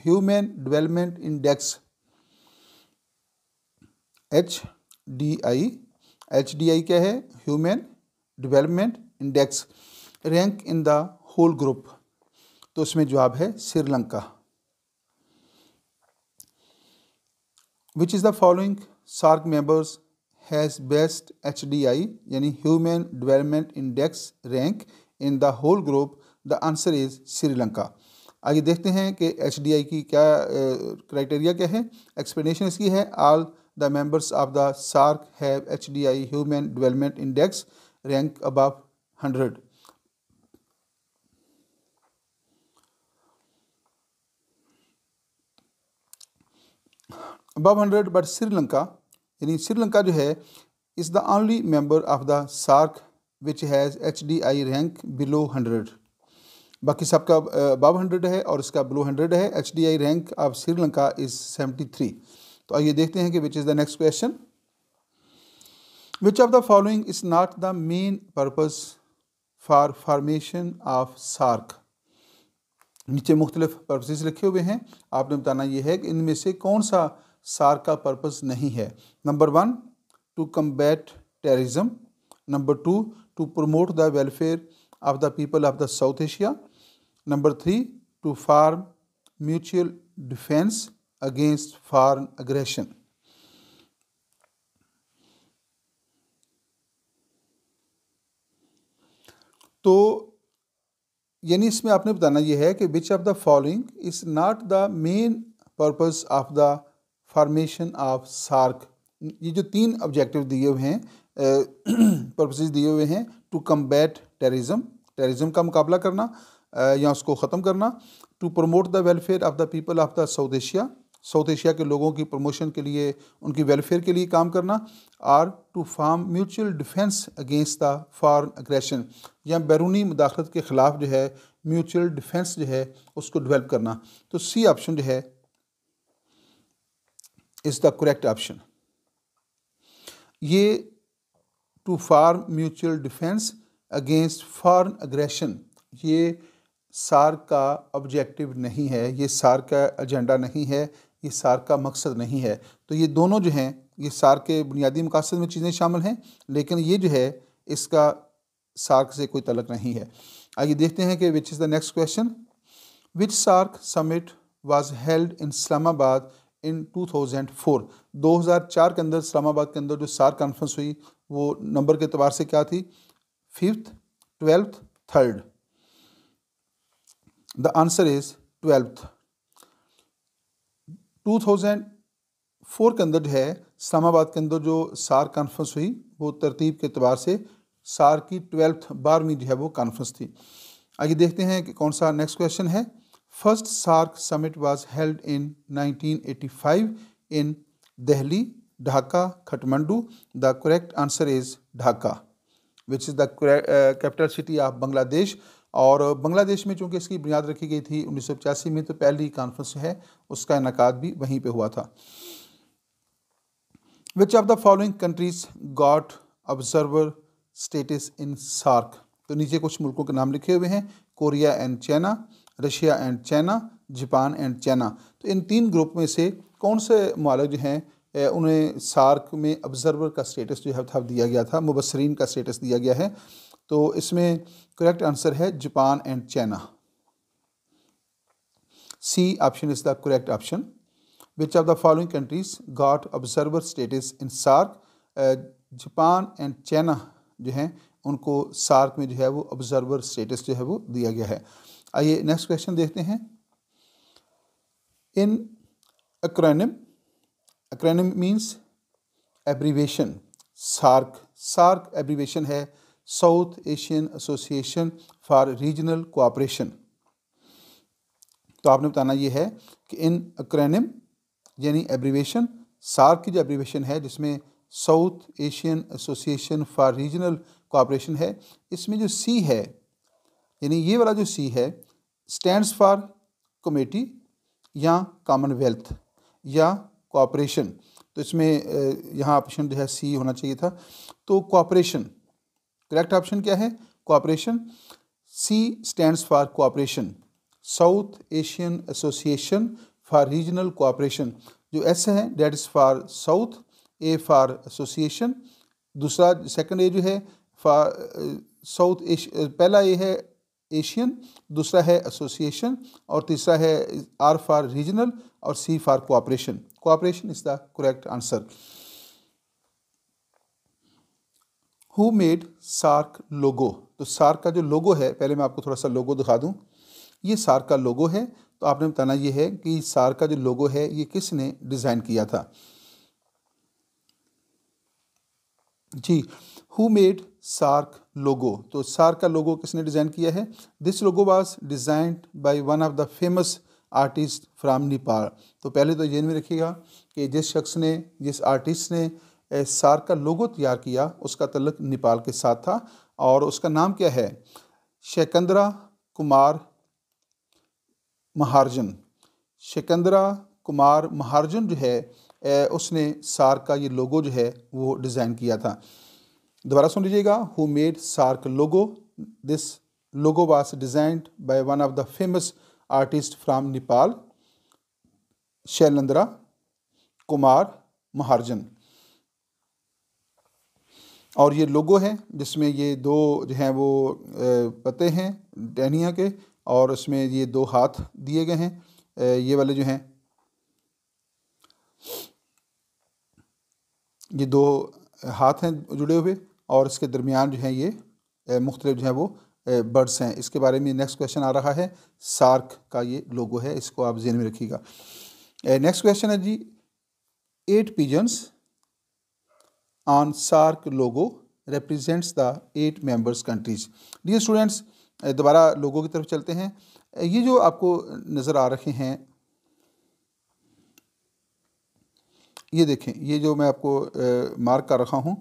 Speaker 1: human development index H D I H D I क्या है? Human development index rank in the whole group तो उसमें जवाब है Sri Lanka. Which is the following SAARC members has best H D I यानी human development index rank in the whole group the answer is Sri Lanka आगे देखते हैं कि H D आई की क्या क्राइटेरिया क्या है। एक्सप्लेनेशन इसकी है। All the members of the SAARC have H D I human development index rank above hundred above hundred but Sri Lanka यानी श्रीलंका जो है is the only member of the SAARC which has H D I rank below hundred बाकी सबका above hundred है और इसका below hundred है। H D I rank of Sri Lanka is seventy three तो आइए देखते हैं कि which is the next question which of the following is not the main purpose for formation of SAARC नीचे मुख्तलिफ़ पर्पसेस लिखे हुए हैं। आपने बताना ये है कि इनमें से कौन सा सार्क का पर्पज़ नहीं है। Number one to combat terrorism number two to promote the welfare of the people of the South Asia number three to farm mutual defence against foreign aggression तो यानी इसमें आपने बताना यह है कि which of the following is not the main purpose of the formation of SAARC ये जो तीन ऑब्जेक्टिव दिए हुए हैं पर्पसेस दिए हुए हैं टू कम्बैट टेररिज्म टेररिज्म का मुकाबला करना या उसको ख़त्म करना to promote the welfare of the people of the South Asia South Asia के लोगों की प्रमोशन के लिए, उनकी वेलफेयर के लिए काम करना, और to form mutual defence against the foreign aggression या बैरूनी मुदाखलत के ख़िलाफ़ जो है म्यूचुअल डिफेंस जो है, उसको डेवलप करना। तो सी ऑप्शन जो है इज़ द करेक्ट ऑप्शन ये to form mutual defence against foreign aggression ये सार का ऑब्जेक्टिव नहीं है, ये सार का एजेंडा नहीं है, ये सार का मकसद नहीं है। तो ये दोनों जो हैं, ये सार के बुनियादी मकासद में चीज़ें शामिल हैं, लेकिन ये जो है, इसका सार्क से कोई तलक नहीं है। आइए देखते हैं कि which is the next question which SAARC summit was held in Islamabad in 2004 2004 के अंदर, इस्लामाबाद के अंदर जो सार्क कॉन्फ्रेंस हुई, वो नंबर के अतबार से क्या थी? Fifth twelfth third the answer is twelfth 2004 के अंदर जो है, इस्लामाबाद के अंदर जो सार कॉन्फ्रेंस हुई, वो तरतीब के अतबार से सार की ट्वेल्थ बारहवीं जो है, वो कॉन्फ्रेंस थी। आगे देखते हैं कि कौन सा नेक्स्ट क्वेश्चन है। First SAARC summit was held in 1985 in Delhi Dhaka Kathmandu the correct answer is Dhaka which is the capital city of Bangladesh और बांग्लादेश में चूँकि इसकी बुनियाद रखी गई थी उन्नीस सौ पचासी में तो पहली कॉन्फ्रेंस है, उसका इनका भी वहीं पे हुआ था। Which of the following countries got observer status in SAARC तो नीचे कुछ मुल्कों के नाम लिखे हुए हैं Korea and China Russia and China Japan and China तो इन तीन ग्रुप में से कौन से मालक जो हैं उन्हें सार्क में ऑब्जर्वर का स्टेटस जो है, था, दिया गया था मुबसरीन का स्टेटस दिया गया है। तो इसमें करेक्ट आंसर है Japan and China C option is the correct option which of the following countries got observer status in SAARC Japan and China जो हैं, उनको सार्क में जो है, वो ऑब्जर्वर स्टेटस जो है, वो दिया गया है। आइए नेक्स्ट क्वेश्चन देखते हैं। In acronym acronym means abbreviation SAARC SAARC abbreviation है South Asian Association for Regional Cooperation तो आपने बताना ये है कि इन अक्रेनिम यानी एब्रीवेशन सार्क की जो एब्रीवेशन है, जिसमें South Asian Association for Regional Cooperation है, इसमें जो सी है, यानी ये वाला जो सी है स्टैंड्स फॉर कमेटी या कॉमनवेल्थ या कोऑपरेशन तो इसमें यहाँ ऑप्शन जो है सी होना चाहिए था। तो कोऑपरेशन करेक्ट ऑप्शन क्या है? Cooperation C stands for cooperation South Asian Association for Regional Cooperation जो एस है that is for South A for Association दूसरा सेकंड ए जो है फॉर साउथ एश पहला ए है एशियन दूसरा है एसोसिएशन और तीसरा है आर फॉर रीजनल और C for cooperation cooperation is the correct answer who made SAARC logo तो सार्क का जो लोगो है, पहले मैं आपको थोड़ा सा लोगो दिखा दूँ। ये सार्क का लोगो है तो आपने बताना ये है कि सार्क का जो लोगो है, ये किसने डिज़ाइन किया था? जी हु मेड सार्क लोगो तो सार्क का लोगो किसने डिज़ाइन किया है? This logo was designed by one of the famous artist from Nepal तो पहले तो ये में रखिएगा कि जिस शख्स ने, जिस आर्टिस्ट ने सार का लोगो तैयार किया, उसका तल्लक नेपाल के साथ था। और उसका नाम क्या है? शेकंदरा कुमार महार्जन। शेकंदरा कुमार महार्जन जो है उसने सार का ये लोगो जो है, वो डिज़ाइन किया था। दोबारा सुन लीजिएगा who made SAARC logo this logo was designed by one of the famous artist from Nepal Shailendra Kumar Maharjan और ये लोगो है, जिसमें ये दो जो हैं वो पते हैं डैनिया के, और इसमें ये दो हाथ दिए गए हैं। ये वाले जो हैं, ये दो हाथ हैं जुड़े हुए। और इसके दरमियान जो है ये मुख्तलिफ़ जो है वो बर्ड्स हैं। इसके बारे में नेक्स्ट क्वेश्चन आ रहा है। सार्क का ये लोगो है, इसको आप जेन में रखिएगा। नेक्स्ट क्वेश्चन है जी eight pigeons on SAARC logo represents the eight members countries dear students दोबारा लोगों की तरफ़ चलते हैं। ये जो आपको नज़र आ रहे हैं, ये देखें, ये जो मैं आपको मार्क कर रखा हूँ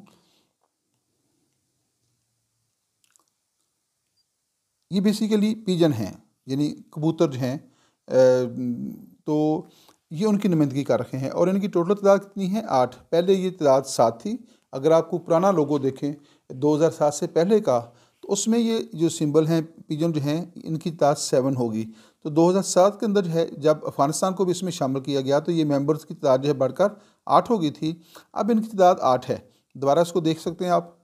Speaker 1: ये बेसिकली पीजन हैं, यानी कबूतर जो हैं तो ये उनकी नुमाइंदगी कर रखे हैं और इनकी टोटल तादाद कितनी है? आठ। पहले ये तादाद सात थी। अगर आपको पुराना लोगो देखें 2007 से पहले का तो उसमें ये जो सिंबल हैं पिजन जो हैं, इनकी तादाद सेवन होगी। तो 2007 के अंदर जो है, जब अफ़गानिस्तान को भी इसमें शामिल किया गया तो ये मेंबर्स की तादाद जो है बढ़कर आठ हो गई थी। अब इनकी तादाद आठ है। दोबारा इसको देख सकते हैं आप।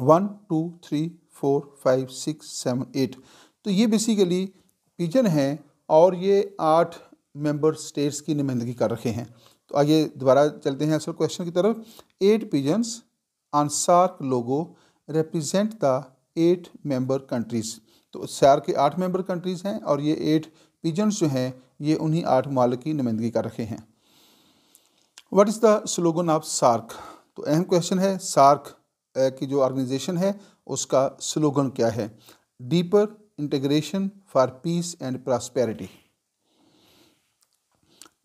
Speaker 1: One two three four, five, six, seven, eight. तो ये बेसिकली पिजन हैं और ये आठ मेंबर स्टेट्स की नुमाइंदगी कर रखे हैं। तो आइए दोबारा चलते हैं असल क्वेश्चन की तरफ़। Eight pigeons on SAARC logo represent the eight member countries तो सार्क के आठ मेंबर कंट्रीज़ हैं और ये एट पिजन्स जो हैं, ये उन्हीं आठ मालिक की नुमाइंदगी कर रखे हैं। What is the slogan of SAARC तो अहम क्वेश्चन है सार्क की जो ऑर्गेनाइजेशन है उसका स्लोगन क्या है? Deeper integration for peace and prosperity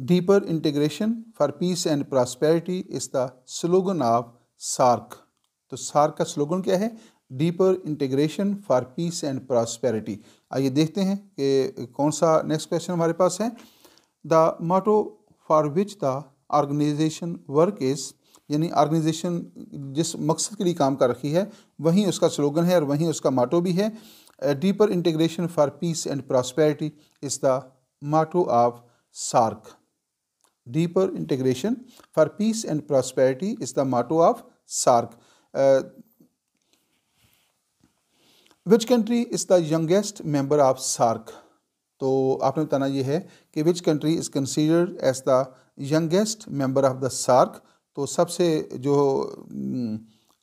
Speaker 1: deeper integration for peace and prosperity is the slogan of SAARC तो सार्क का स्लोगन क्या है? Deeper integration for peace and prosperity आइए देखते हैं कि कौन सा नेक्स्ट क्वेश्चन हमारे पास है। The motto for which the organisation work is यानी ऑर्गेनाइजेशन जिस मकसद के लिए काम कर रखी है, वहीं उसका स्लोगन है और वहीं उसका माटो भी है deeper integration for peace and prosperity is the motto of SAARC deeper integration for peace and prosperity is the motto of SAARC which country is the youngest member of SAARC तो आपने बताना यह है कि which country is considered as the youngest member of the SAARC तो सबसे जो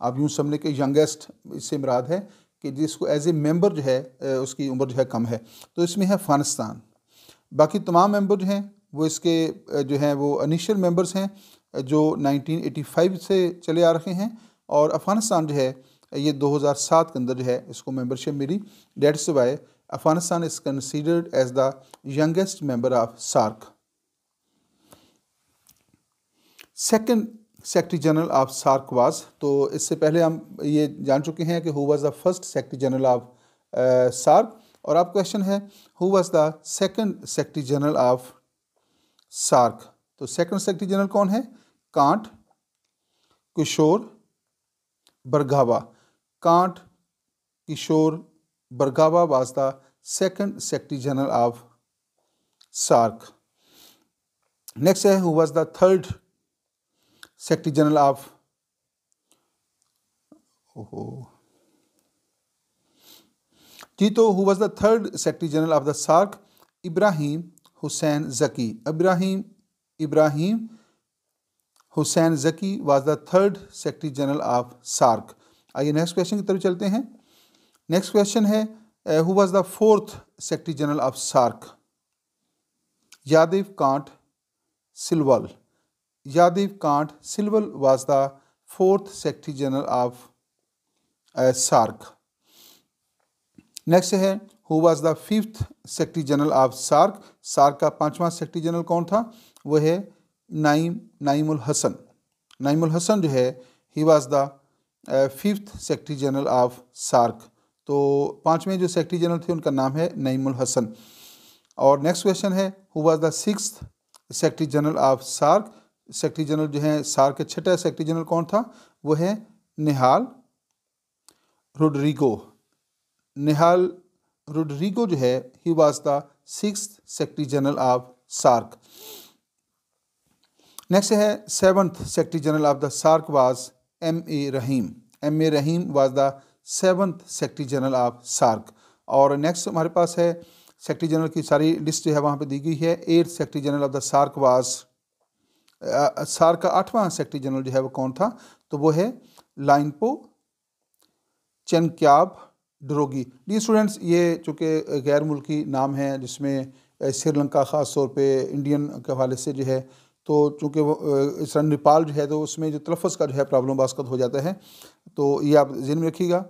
Speaker 1: आप यूँ समझ के यंगेस्ट इससे मुराद है कि जिसको एज ए मेंबर जो है उसकी उम्र जो है कम है। तो इसमें है अफ़गानिस्तान। बाकी तमाम मेंबर जो हैं, वो इसके जो हैं वो अनिशियल मेंबर्स हैं, जो 1985 से चले आ रहे हैं और अफ़गानिस्तान जो है, ये 2007 के अंदर जो है इसको membership milli. That's why Afghanistan is considered as the youngest member of SAARC second secretary general of SAARC was तो इससे पहले हम ये जान चुके हैं कि who was the first secretary general of SAARC और आप क्वेश्चन है who was the second secretary general of SAARC तो सेकंड सेक्रेटरी जनरल कौन है? Kant, Kishore Bhargava Kant, Kishore Bhargava was the second secretary general of SAARC next है who was the third secretary general of ओहो जी तो who was the third secretary general of the SAARC Ibrahim Hussain Zaki Ibrahim Ibrahim Hussain Zaki was the third secretary general of SAARC आइए next question की तरफ़ चलते हैं। Next question है who was the fourth secretary general of SAARC Yadav Kant Silwal. Yadav Kant Silval was the fourth Secretary General of uh, SARC. Next है who was the fifth secretary general of SAARC. SAARC का पांचवा secretary general कौन था? वो है नाइम नाइमुल हसन। नाइमुल हसन जो है he was the fifth secretary general of SAARC. तो पाँचवें जो सेक्रेटरी जनरल थे उनका नाम है नईमुल हसन। और नेक्स्ट क्वेश्चन है who was the six secretary general of SAARC? Secretary general जो है, सार के छठा सेक्रेटरी जनरल कौन था? वो है निहाल रोड्रिगो। निहाल रोड्रिगो जो है he was the six secretary general of SAARC. Next है seventh secretary general of the SAARC was M A Rahim. M A Rahim was the seventh secretary general of SAARC. और next हमारे पास है secretary general की सारी list जो है, वहाँ पे दी गई है। Eighth secretary general of the SAARC was SAARC का आठवां सेक्रेटरी जनरल जो है वो कौन था? तो वो है लाइनपो चनक्याब ड्रोगी। डी स्टूडेंट्स ये चूँकि गैर मुल्की नाम है, जिसमें श्रीलंका ख़ास तौर पे इंडियन के हवाले से जो है तो चूँकि वो इस नेपाल जो है तो उसमें जो तलफ़ का जो है प्रॉब्लम बास्कत हो जाता है तो ये आप जहन में रखिएगा।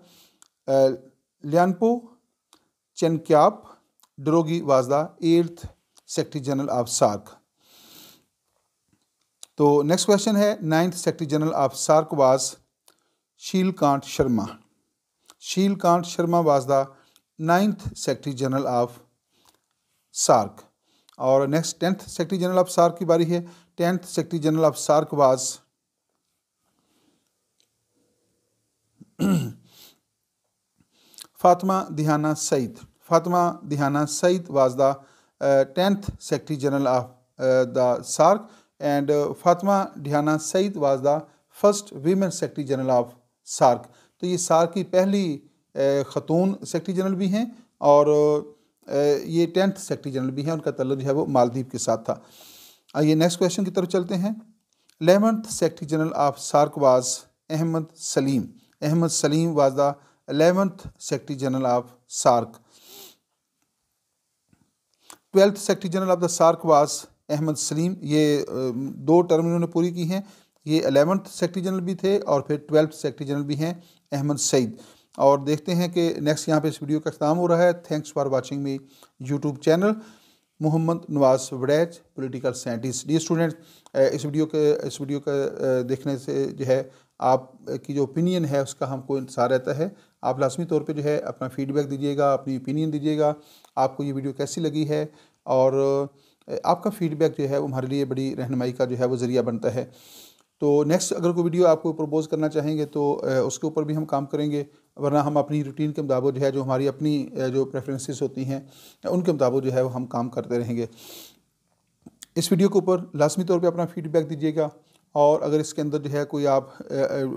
Speaker 1: Lyonpo Chenkyab Dorji was the eighth secretary general of SAARC तो नेक्स्ट क्वेश्चन है ninth secretary general of SAARC was Sheelkant Sharma Sheelkant Sharma was the ninth secretary general of SAARC और next tenth secretary general of SAARC की बारी है। Tenth secretary general of SAARC was Fatima Dhiyana Saeed Fatima Dhiyana Saeed was the tenth secretary general of the SAARC and Fatima Dhiyana Saeed was the first women secretary general of SAARC तो ये SAARC की पहली Khatoon secretary general भी हैं और ये tenth secretary general भी हैं। उनका तल्लु जो है वो मालदीव के साथ था। आइए नेक्स्ट क्वेश्चन की तरफ़ चलते हैं। Eleventh secretary general of SAARC was Ahmed Saleem Ahmed Saleem was the eleventh secretary general of SAARC twelfth secretary general of the SAARC was Ahmed Saleem, ये दो टर्म इन्होंने पूरी की हैं। ये अलेवंथ सेक्रेटरी जनरल भी थे और फिर ट्वेल्थ सेक्रेटरी जनरल भी हैं, अहमद सईद। और देखते हैं कि नेक्स्ट यहाँ पे इस वीडियो का अख्ताम हो रहा है। Thanks for watching me YouTube channel Mohammad Nawaz Wadaich political scientist the student इस वीडियो के, इस वीडियो का देखने से जो है, आप की जो ओपिनियन है, उसका हमको इंतज़ार रहता है। आप लाजमी तौर पे जो है, अपना फीडबैक दीजिएगा, अपनी ओपिनियन दीजिएगा। आपको ये वीडियो कैसी लगी है? और आपका फीडबैक जो है वो हमारे लिए बड़ी रहनमाई का जो है वो ज़रिया बनता है। तो नेक्स्ट अगर कोई वीडियो आपको प्रपोज करना चाहेंगे तो उसके ऊपर भी हम काम करेंगे, वरना हम अपनी रूटीन के मुताबिक जो है, जो हमारी अपनी जो प्रेफरेंसेस होती हैं उनके मुताबिक जो है वो हम काम करते रहेंगे। इस वीडियो के ऊपर लाजमी तौर पे अपना फीडबैक दीजिएगा और अगर इसके अंदर जो है कोई आप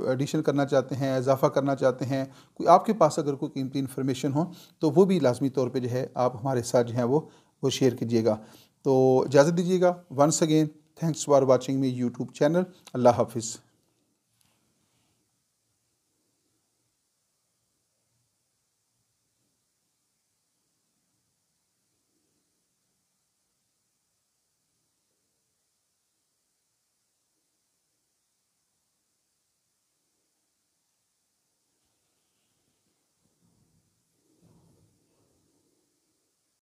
Speaker 1: एडिशन करना चाहते हैं, इजाफा करना चाहते हैं, कोई आपके पास अगर कोई कीमती इन्फॉर्मेशन हो तो वो भी लाजमी तौर पर जो है आप हमारे साथ जो है वो वो शेयर कीजिएगा। तो इजाज़त दीजिएगा। Once again thanks for watching me YouTube channel Allah हाफिज़।